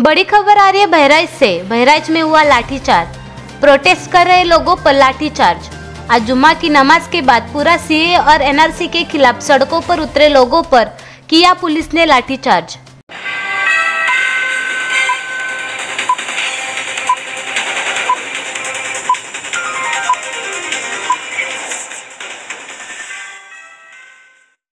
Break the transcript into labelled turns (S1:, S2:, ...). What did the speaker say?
S1: बड़ी खबर आ रही है बहराइच से। बहराइच में हुआ लाठीचार्ज। प्रोटेस्ट कर रहे लोगों पर लाठीचार्ज। आज जुम्मा की नमाज़ के बाद पूरा सीए और एनआरसी के खिलाफ सड़कों पर उतरे लोगों पर किया पुलिस ने लाठीचार्ज।